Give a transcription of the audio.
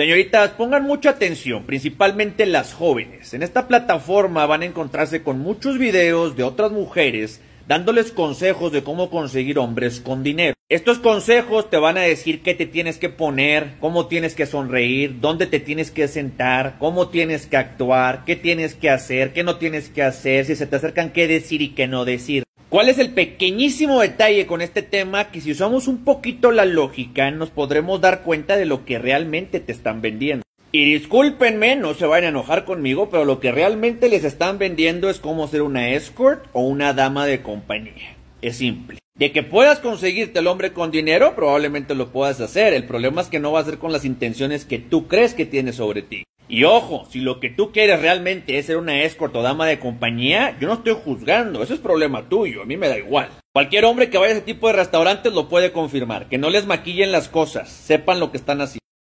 Señoritas, pongan mucha atención, principalmente las jóvenes. En esta plataforma van a encontrarse con muchos videos de otras mujeres dándoles consejos de cómo conseguir hombres con dinero. Estos consejos te van a decir qué te tienes que poner, cómo tienes que sonreír, dónde te tienes que sentar, cómo tienes que actuar, qué tienes que hacer, qué no tienes que hacer, si se te acercan qué decir y qué no decir. ¿Cuál es el pequeñísimo detalle con este tema? Que si usamos un poquito la lógica nos podremos dar cuenta de lo que realmente te están vendiendo. Y discúlpenme, no se vayan a enojar conmigo, pero lo que realmente les están vendiendo es cómo ser una escort o una dama de compañía. Es simple. De que puedas conseguirte el hombre con dinero, probablemente lo puedas hacer. El problema es que no va a ser con las intenciones que tú crees que tiene sobre ti. Y ojo, si lo que tú quieres realmente es ser una escort o dama de compañía, yo no estoy juzgando, eso es problema tuyo, a mí me da igual. Cualquier hombre que vaya a ese tipo de restaurantes lo puede confirmar, que no les maquillen las cosas, sepan lo que están haciendo.